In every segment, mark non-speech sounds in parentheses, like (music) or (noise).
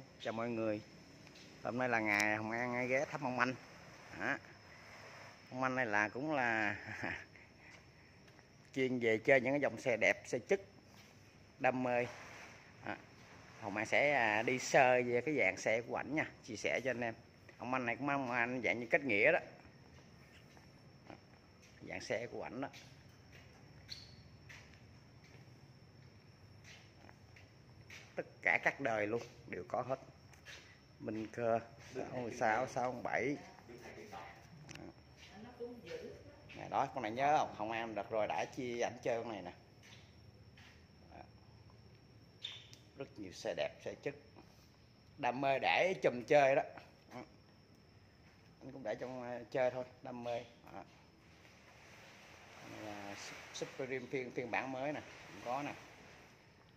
Hello, chào mọi người. Hôm nay là ngày Hồng An ghé thăm ông Anh. Đó. Ông Anh này là cũng là (laughs) chuyên về chơi những cái dòng xe đẹp, xe chất đam mê. Hồng An sẽ à, đi sơ về cái dạng xe của ảnh nha Chia sẻ cho anh em. Ông anh này cũng mong anh dạng như cách nghĩa Đó. Dạng xe của ảnh đó. Tất cả các đời luôn đều có hết. Minh cơ sáu, bảy, này đó con này nhớ không? Không em được rồi đã chia ảnh chơi con này nè. Rất nhiều xe đẹp xe chất. Đam mê để chùm chơi đó. Anh cũng để trong ờ, chơi thôi đam mê. Là ờ, Supreme phiên phiên bản mới nè cũng có nè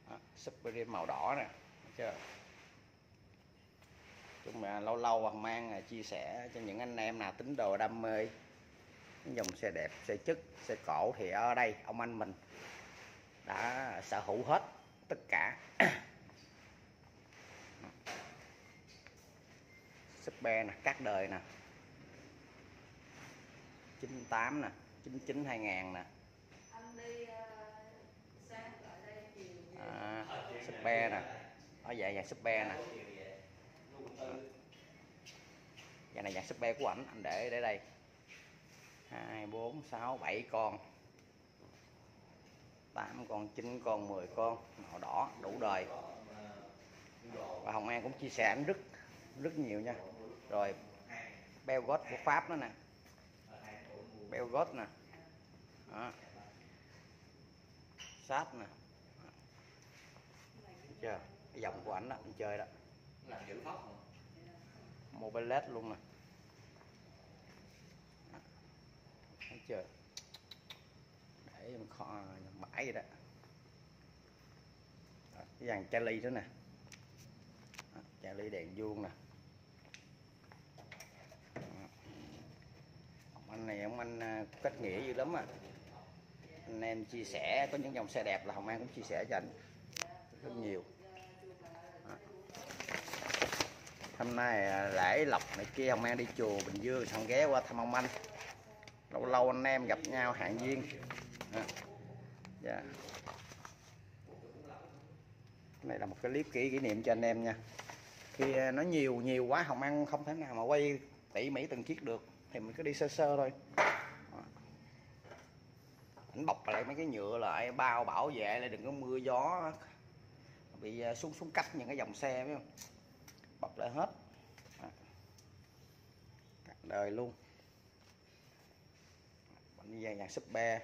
đó, Supreme màu đỏ nè chưa? Chung là lâu lâu hoàng mang à, chia sẻ cho những anh em nào tính đồ đam mê. Những dòng xe đẹp xe chất xe cổ thì ở đây ông anh mình đã sở hữu hết tất cả. (coughs) Super nè các đời nè 98 nè 99 2000 nè anh đi ờ, sang lại đây chiều về à, Super nè. Nó dạng dạng Super nè. Dạng này dạng Super của ảnh anh để để đây. Hai bốn sáu bảy con. 8 con 9 con 10 con. Màu đỏ đủ đời. Và Hồng An cũng chia sẻ ảnh rất rất nhiều nha. Rồi Belgot của Pháp nữa nè. Belgot nè. Đó. sát nè chưa cái dòng của ảnh đó anh chơi đó. Làm giữ tóc không? mobile led luôn nè. Thấy chưa? Để trong kho trong bãi vậy đó. Đó, cái dàn Charlie đó nè. Đó, Charlie đèn vuông nè. Ông anh này ông anh à, kết nghĩa dữ lắm à anh em chia sẻ có những dòng xe đẹp là Hồng An cũng chia sẻ cho anh rất nhiều Đó hôm nay à, lễ lộc này kia, ông mang đi chùa Bình Dương, xong ghé qua thăm ông anh. Lâu lâu anh em gặp nhau hạn duyên. Đó. Dạ. Này là một cái clip kỷ kỷ niệm cho anh em nha. Khi à, nó nhiều nhiều quá Hồng ăn, không thể nào mà quay tỉ mỉ từng chiếc được. Thì mình cứ đi sơ sơ thôi. Ảnh bọc lại mấy cái nhựa lại, bao bảo vệ lại, đừng có mưa gió. Bị à, xuống xuống cách những cái dòng xe phải không? Bọc lại hết. Cả đời luôn. Bánh dây dàn súp be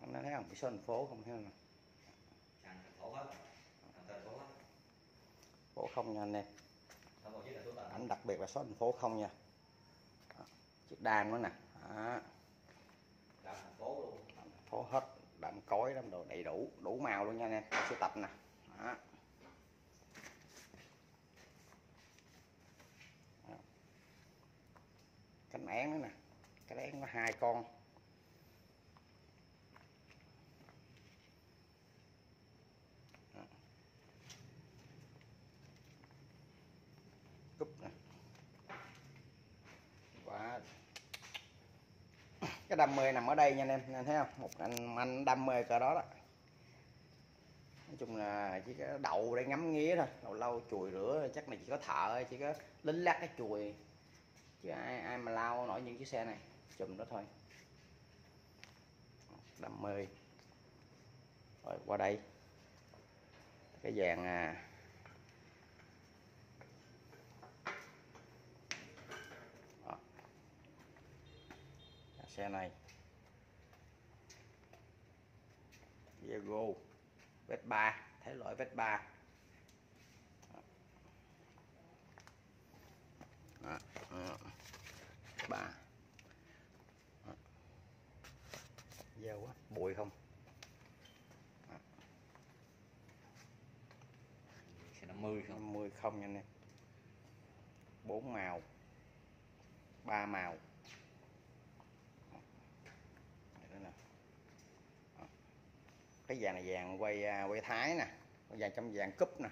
anh thấy không? Bị số thành phố không thấy không? Phố hết Thằng thành phố hết phố không nha anh em. Ảnh đặc biệt là số thành phố không nha. Chiếc đan nữa nè. Đó. Làm thành phố luôn. Thành phố hết đậm cối đậm đồ đầy đủ đủ màu luôn nha anh em. Sẽ tập nè. Đó. Cánh én nữa nè. Cái én có hai con. Cúp nè và cái đam mê nằm ở đây nha anh em. Anh thấy không? Một anh anh đam mê cỡ đó đó. Nói chung là chỉ có đậu để ngắm nghía thôi. Lâu lâu chùi rửa, chắc là chỉ có thợ chỉ có lính lát cái chùi. Chứ ai ai mà lao nổi những chiếc xe này, chùm đó thôi. Đam mê. Rồi qua đây. Cái vàng à xe này. Diego. Vết 3 thể loại vết 3 đó, đó. ba Đó. dơ quá bụi không Đó. Xe 50 không? 50 không nha anh em bốn màu ba màu Đây nữa nè Đó cái vàng này vàng quay à, quay thái nè vàng trong vàng cúp nè.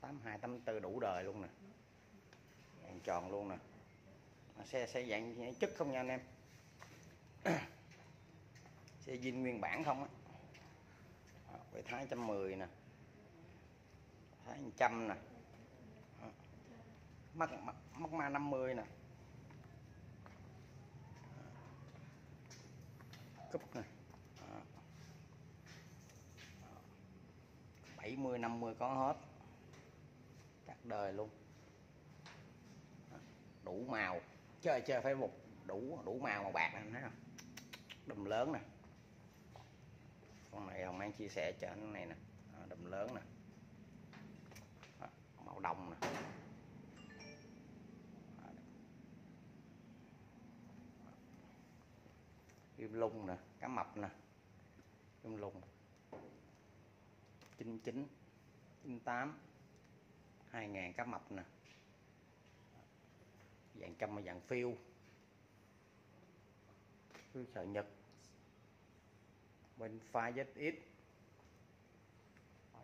82 84 đủ đời luôn nè. Vàng tròn luôn nè. Xe xe dạng chất không nha anh em. (coughs) Xe zin nguyên bản không á. Quay thái 110 nè. Thái 100 nè. Mắc mắc, mắt ma 50 nè. Cúp nè. 70 50 có hết. Các đời luôn. Đủ màu. Chơi chơi phải một đủ đủ màu màu bạc này anh thấy không? Đùm lớn nè. Con này hồng mang chia sẻ cho anh này nè. À, đùm lớn nè. Màu đồng nè. Kim lung nè, cá mập nè. Kim lung chín chín chín tám hai ngàn cá mập nè. Dạng trăm và dạng phiêu. Phiêu sợ nhật. Bên pha ZX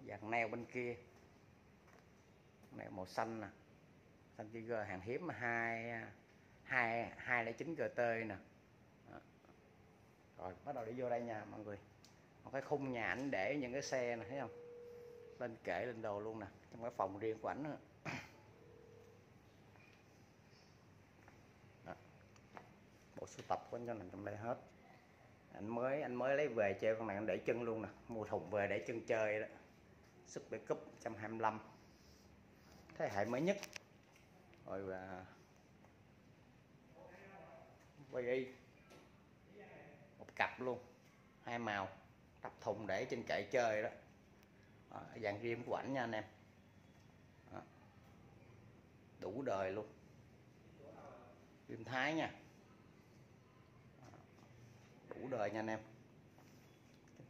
dạng neo bên kia. Neo màu xanh nè. Xanh tiger hàng hiếm mà hai hai hai lẻ chín gt nè. Đó. rồi, bắt đầu đi vô đây nha mọi người. Một cái khung nhà ảnh để những cái xe này thấy không? Lên kệ, lên đồ luôn nè. Trong cái phòng riêng của ảnh nữa. Đó. bộ sưu tập của anh cho nằm trong đây hết. Anh mới anh mới lấy về chơi, con này anh để chân luôn nè. Mua thùng về để chân chơi đó. Sức Super cúp 125 thế hệ mới nhất. Rồi và quay y một cặp luôn. Hai màu. Tập thùng để trên kệ chơi đó. Đó, dàn riêng của ảnh nha anh em. Đó. đủ đời luôn. Phim thái nha. Đó. đủ đời nha anh em.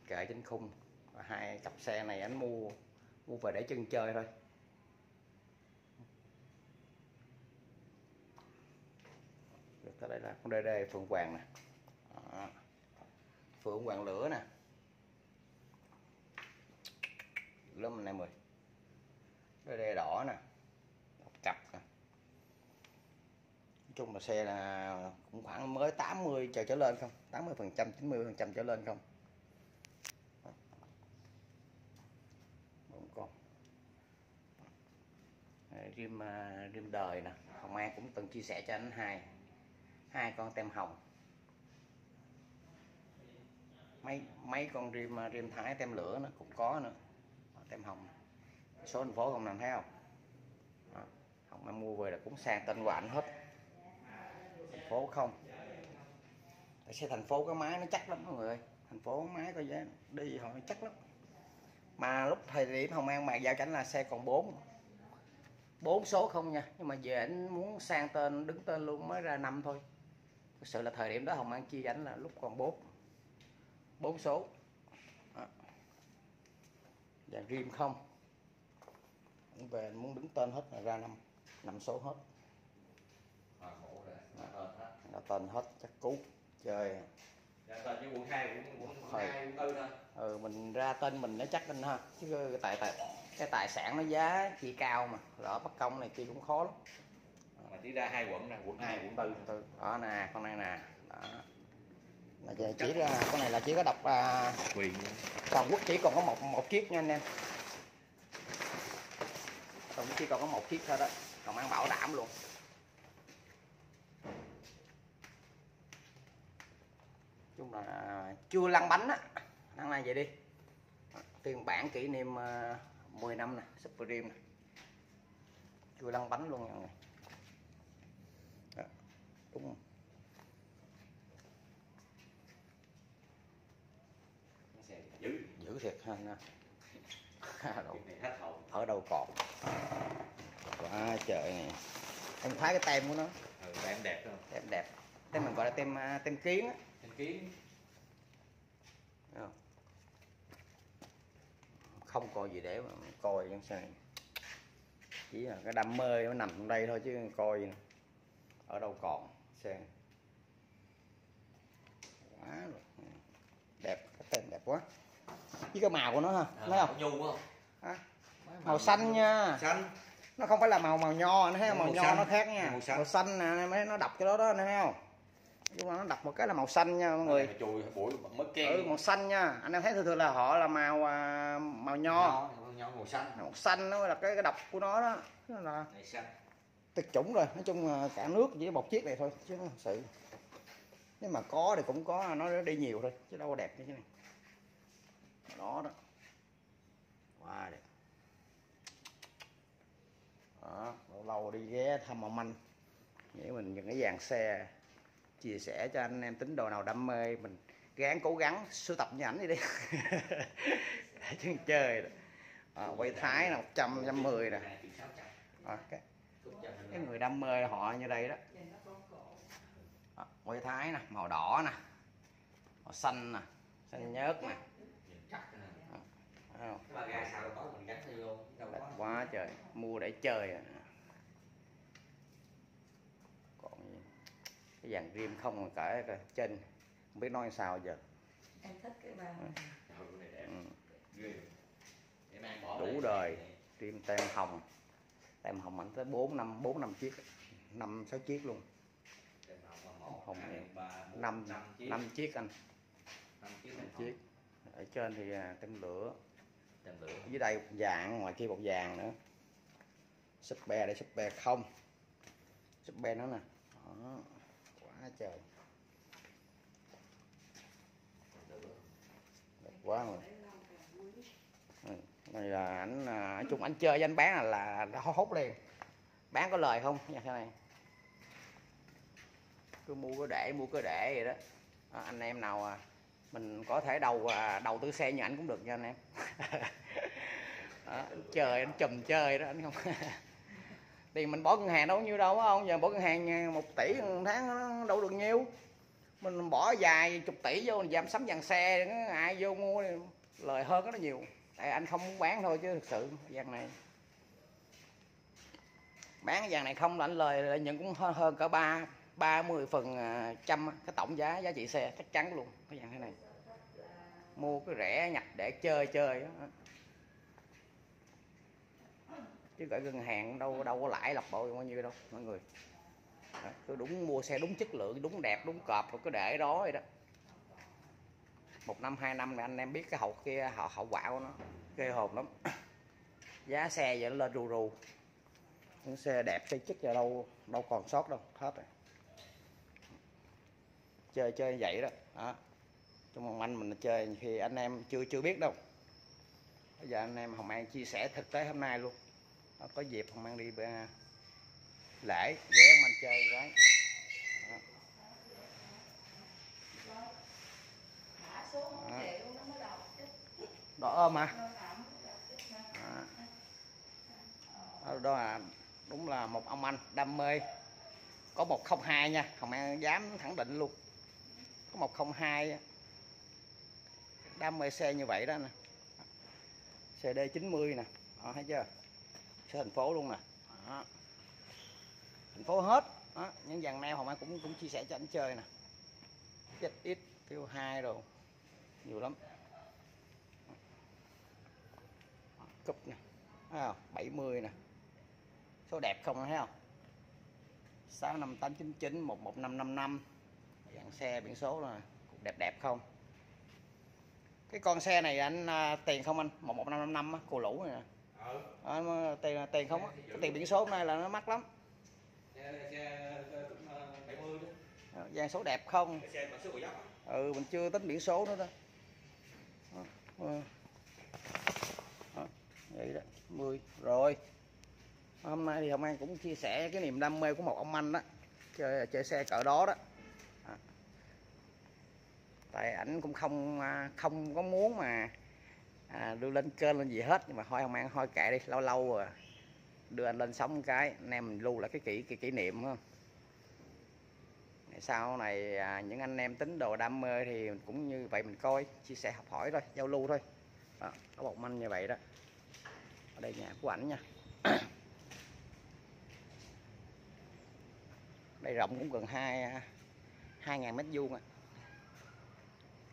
Kệ trên khung. Và hai cặp xe này anh mua mua về để chân chơi thôi. Được, tới đây là con đê đê phượng hoàng nè. Đó. phượng hoàng lửa nè. Lớp 50 cái đe đỏ nè, một cặp nè. Nói chung là xe là cũng khoảng mới 80 trở trở lên không? 80 phần trăm 90 phần trăm trở lên không? Bốn con. Rim à, rim đời nè. Hồng An cũng từng chia sẻ cho anh hai hai con tem hồng. Mấy mấy con rim à, rim thái, tem lửa nó cũng có nữa tem hồng. Số thành phố không nằm thấy không Đó. Hồng An mua về là cũng sang tên của ảnh hết. Thành phố không. Tại xe thành phố cái máy nó chắc lắm mọi người thành phố máy coi giá đi họ chắc lắm. Mà lúc thời điểm Hồng An mà giao cảnh là xe còn 4 bốn số không nha, nhưng mà về anh muốn sang tên, đứng tên luôn mới ra năm thôi. Thực sự là thời điểm đó Hồng An chia ảnh là lúc còn 4 bốn số và rim không. Anh về anh muốn đứng tên hết là ra năm năm số hết. À, là tên hết. Chắc cú chơi. Dạ, tên như quận 2, quận, quận, quận Thôi. 2, quận 4 thôi. Ừ, mình ra tên mình nó chắc lên ha. Chứ tại tại cái tài sản nó giá chi cao mà. Lỡ bất công này kia cũng khó lắm. Mà chỉ ra hai quận nè quận 2, quận 4 từ đó nè con này nè. Đó là giờ chỉ ra con này là chỉ có đọc à, quyền toàn quốc chỉ còn có một một chiếc nha anh em. Toàn quốc chỉ còn có một chiếc thôi đó còn ăn bảo đảm luôn. Chung là chưa lăn bánh á ăn này vậy đi. Phiên bản kỷ niệm à, 10 năm nè Supreme nè. Chưa lăn bánh luôn nha mọi người. Đó, đúng nó xe dữ thiệt ha anh ha. Đồ- chuyện này hết hồn. Ở đâu còn? Quá trời này. Em thấy cái tem của nó. Ừ, em đẹp không? Tem đẹp. Tem mình gọi là tem à, tem kiến á. Thanh kiến. Không? không còn gì để mà coi trong xe này. Chỉ là cái đam mê nó nằm trong đây thôi chứ coi nè. ở đâu còn xe này. quá rồi. Đẹp cái tem đẹp quá với cái màu của nó ha. Ờ, thấy không? nhu không? À, Mấy màu xanh nha. xanh. Nó không phải là màu màu nho nó thấy không? màu, Màu nho xanh. nó khác nha. Màu xanh. màu xanh nè mấy nó đập cái đó đó nè thấy không? Nhưng mà nó đập một cái là màu xanh nha mọi người. chùi bụi mất ừ màu xanh nha. Anh em thấy thường thường là họ là màu à, màu nho. Nho màu xanh. Màu xanh nó là cái, cái đập của nó đó. Nó là này xanh. tuyệt chủng rồi. Nói chung là cả nước chỉ một chiếc này thôi chứ thật sự. Nếu mà có thì cũng có nó đi nhiều thôi chứ đâu có đẹp như thế này đó đó. Wow đẹp. Đó lâu lâu đi ghé thăm ông anh. Để mình những cái dàn xe chia sẻ cho anh em tính đồ nào đam mê mình gắng cố gắng sưu tập như ảnh đi đi. Để (laughs) chứ chơi rồi. à, quay thái là 100 110 nè. À, cái, nữa. cái người đam mê họ như đây đó. À, quay thái nè màu đỏ nè. Màu xanh nè xanh nhớt nè Nhìn chắc nè. Thấy không? ga sao đâu có mình gắn theo vô đâu đẹp có quá trời mua để chơi à. còn gì? cái dàn rim không mà cỡ coi trên không biết nói sao giờ Em thích cái này. Ừ, này đẹp ừ. Đủ đời. rim tem hồng tem hồng ảnh tới bốn năm bốn năm chiếc năm sáu chiếc luôn Tem hồng Hồng năm năm chiếc anh năm chiếc ở trên thì à, tem lửa dưới đây vàng ngoài kia bột vàng nữa. Súp bè đây súp bè không. Súp bè nó nè. Đó. quá trời. Đẹp quá rồi. Ừ, này là ảnh à, nói chung ảnh chơi với anh bán là là đã hốt hốt liền. Bán có lời không? Nha thế này. Cứ mua cứ để mua cứ để vậy đó. Đó, anh em nào à, mình có thể đầu à, đầu tư xe như ảnh cũng được nha anh em. (laughs) Đó, anh chơi anh chùm chơi đó anh không (laughs) tiền mình bỏ ngân hàng đâu nhiêu đâu không? Giờ bỏ ngân hàng một tỷ một tháng đâu được nhiêu. Mình bỏ vài chục tỷ vô giảm sắm dàn xe ai vô mua lời hơn rất là nhiều. Tại anh không muốn bán thôi chứ thực sự dàn này bán cái dàn này không là anh lời lợi nhuận cũng hơn, hơn cả ba ba mươi phần à, trăm cái tổng giá giá trị xe chắc chắn luôn cái dạng thế này. Mua cái rẻ nhặt để chơi chơi đó. chứ gửi ngân hàng đâu đâu có lãi lọc bội bao nhiêu đâu mọi người. Đó, cứ đúng mua xe đúng chất lượng đúng đẹp đúng cọp rồi cứ để đó vậy đó. Một năm hai năm là anh em biết cái hậu kia hậu hậu quả của nó ghê hồn lắm. (coughs) Giá xe giờ nó lên rù rù. Những xe đẹp xe chất giờ đâu đâu còn sót đâu hết rồi chơi chơi như vậy đó. Đó. Trong Hồng anh mình chơi thì anh em chưa chưa biết đâu. Bây giờ anh em hồng an chia sẻ thực tế hôm nay luôn. Đó, có dịp hồng an đi bữa- lễ ghé hồng anh chơi cái. Đó. Đó. ôm mà. Đó. đó, đó là đúng là một ông anh đam mê. Có 102 nha hồng an dám khẳng định luôn. 102 đam mê xe như vậy đó nè. CD 90 nè. Đó, thấy chưa? Xe thành phố luôn nè. Đó. thành phố hết. Đó. những dàn neo hồng nay cũng cũng chia sẻ cho anh chơi nè. Chết ít tiêu hai rồi nhiều lắm. Cúp nè. À, 70 nè. Số đẹp không thấy không? 65899 11555 dạng xe biển số là đẹp đẹp không? Cái con xe này anh à, tiền không anh? 11555 á cô lũ này nè. Ừ. À, tiền tiền không cái tiền biển số hôm nay là nó mắc lắm. Cũng À, dàn số đẹp không? Á. ừ mình chưa tính biển số nữa đó đó, đó vậy đó 10 rồi. Hôm nay thì hôm nay cũng chia sẻ cái niềm đam mê của một ông anh đó. Chơi chơi xe cỡ đó Đó tại ảnh cũng không à, không có muốn mà à, đưa lên kênh lên gì hết nhưng mà thôi ông ăn thôi kệ đi lâu lâu rồi. Đưa anh lên sống một cái anh em mình lưu lại cái kỷ cái kỷ niệm không? Sau này à, những anh em tính đồ đam mê thì cũng như vậy mình coi chia sẻ học hỏi thôi giao lưu thôi. Đó, có một manh như vậy đó. Ở đây nhà của ảnh nha. Đây rộng cũng gần hai à, hai ngàn mét vuông á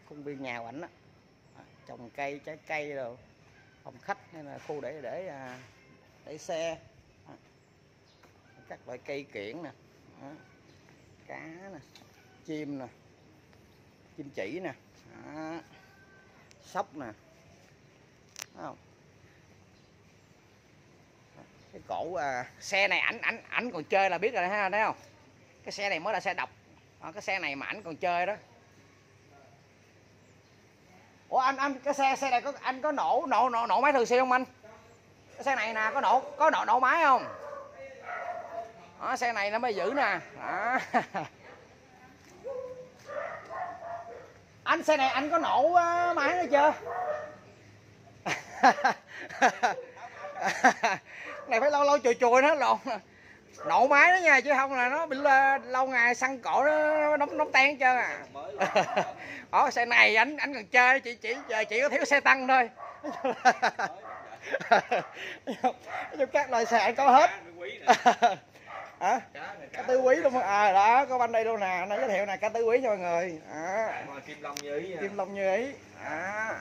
khuôn viên nhà của ảnh đó à, trồng cây trái cây rồi phòng khách hay là khu để để à, để xe. À, các loại cây kiển nè à, cá nè chim nè chim chỉ nè à, sóc nè Thấy không? À, cái cổ à, xe này ảnh ảnh ảnh còn chơi là biết rồi ha thấy không? Cái xe này mới là xe độc. À, cái xe này mà ảnh còn chơi đó ủa anh anh cái xe xe này có anh có nổ nổ nổ nổ máy thường xuyên không anh? Cái xe này nè có nổ có nổ nổ máy không? Đó, xe này nó mới giữ nè. Đó. (laughs) anh xe này anh có nổ uh, máy nữa chưa? (laughs) Này phải lâu lâu chùi chùi nó lộn nổ máy đó nha chứ không là nó bị lâu ngày xăng cổ nó nóng nóng tan hết trơn à. (laughs) Ở xe này anh anh còn chơi chỉ chỉ chỉ có thiếu xe tăng thôi. Nói các loại xe anh có hết. Hả? Cá tứ quý luôn. À đó có banh đây luôn nè nó giới thiệu nè cá tứ quý cho mọi người. À, kim long như ý kim long như ý. À,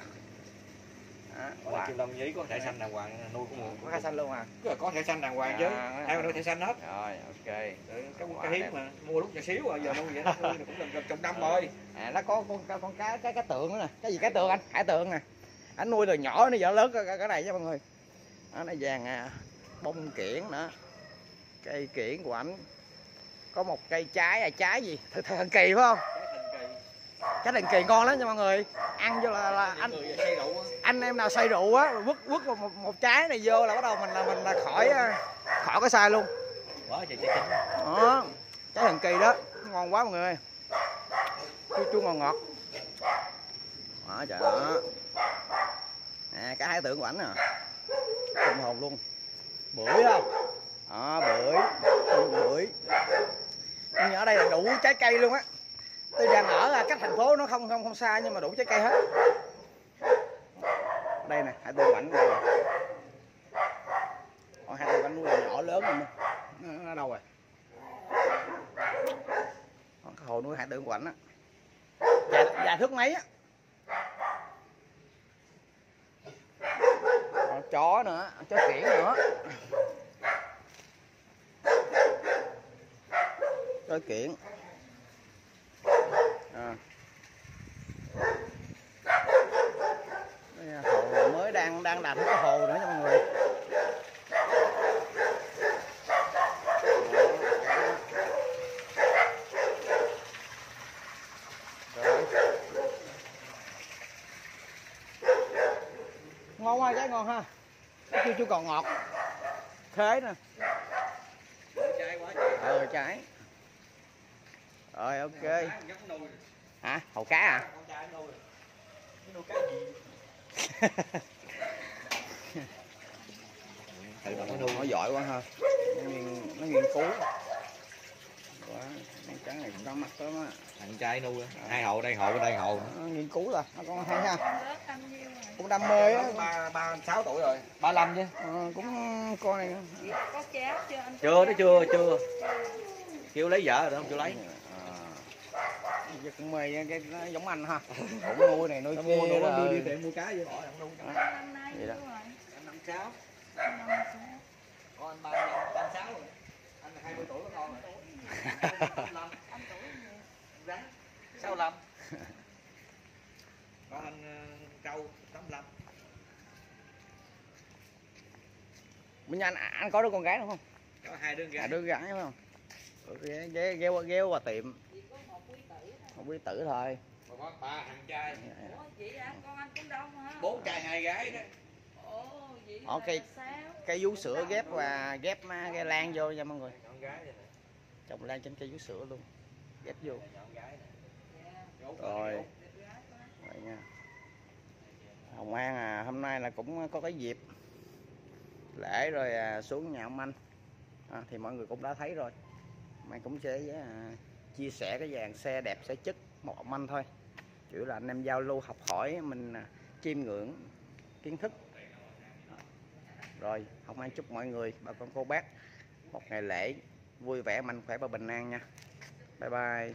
à wow. kim long như ý có thẻ xanh đàng hoàng nuôi có một có cá xanh luôn à? Có có thẻ xanh đàng hoàng chứ. À, ai mà nuôi thẻ xanh hết? Rồi ok. Ừ, cái cái hiếm mà mua lúc nhỏ xíu à giờ nuôi vậy nuôi (laughs) cũng gần gần chục năm rồi. À nó có con con, con cá cái cá tượng nữa nè. Cái gì cá tượng anh? Hải tượng nè. Anh nuôi từ nhỏ đến giờ lớn cái, cái, cái này nha mọi người. Đó, nó vàng à, bông kiển nữa. Cây kiển của ảnh. Có một cây trái à trái gì? Thật thần kỳ phải không trái thần kỳ ngon lắm nha mọi người. Ăn vô là, là anh anh em nào say rượu á quất quất một, một, một trái này vô là bắt đầu mình là mình là khỏi à, khỏi có sai luôn. Đó trái thần kỳ đó. Ngon quá mọi người. Chua chua ngọt ngọt. Đó trời đó. Nè cá hải tượng của ảnh nè hùng hồn luôn. Bưởi không? Đó bưởi. Bưởi. Nhưng ở đây là đủ trái cây luôn á tôi đang ở là cách thành phố nó không không không xa nhưng mà đủ trái cây hết. Đây nè hải tượng của ảnh đây rồi Còn hải tượng ảnh nuôi là nhỏ lớn rồi nó, nó đâu rồi? Còn cái hồ nuôi hải tượng của ảnh á. Dài, dài thước mấy á? Còn chó nữa chó kiển nữa. Chó kiển à. Đây hồ mới đang đang làm cái hồ nữa nha mọi người. Ngon quá trái ngon ha. Chưa chưa còn ngọt. Thế nè. Trái quá trời. Ờ trái rồi ok. Hả? Hồ cá à con trai nuôi Nó nuôi cá gì? Tự động nó nuôi nó giỏi quá ha. Nó nghiên, nó nghiên cứu. Quá mấy trái này cũng có mặt lắm á. Thằng trai nuôi hai hộ đây hộ đây hộ. Nó nghiên cứu là nó con hay ha. Cũng đam mê á. Ba ba sáu tuổi rồi. Ba năm chứ. Ờ, cũng con này. Có chưa anh? chưa nó chưa chưa. Kêu lấy vợ rồi không chưa lấy. À, giờ cũng mê cái, nó giống anh ha. (laughs) Cũng nuôi này nuôi kia mua nó rồi. đi tiệm mua cá nuôi Năm nay Vậy đó. rồi? năm sáu. Con anh ba năm ba sáu rồi anh là hai mươi tuổi có con rồi. Anh tuổi rắn sáu lăm. Con anh ờ, trâu tám lăm. Bên nhà anh anh có đứa con gái đúng không? Có hai đứa à, gái. Đứa gái đúng không? Ừ, ghé ghé ghé qua, ghé qua tiệm Chỉ có một quý không biết tử thôi. Mà có ba thằng trai. Ủa vậy hả? Con anh cũng đông hả? bốn trai hai gái đó. Ồ vậy cây- cây vú sữa ghép và ghép à, cây lan vô nha mọi người. Con gái này nè. Trồng lan trên cây vú sữa luôn. Ghép vô. Dạ, Rồi. vậy nha. Hồng an à hôm nay là cũng có cái dịp lễ rồi à, xuống nhà ông anh. À, thì mọi người cũng đã thấy rồi. Mai cũng sẽ à, chia sẻ cái dàn xe đẹp xe chất một manh thôi. Chủ yếu là anh em giao lưu, học hỏi, mình à, chiêm ngưỡng kiến thức. Rồi, không an chúc mọi người, bà con cô bác. Một ngày lễ, vui vẻ, mạnh khỏe và bình an nha. Bye bye.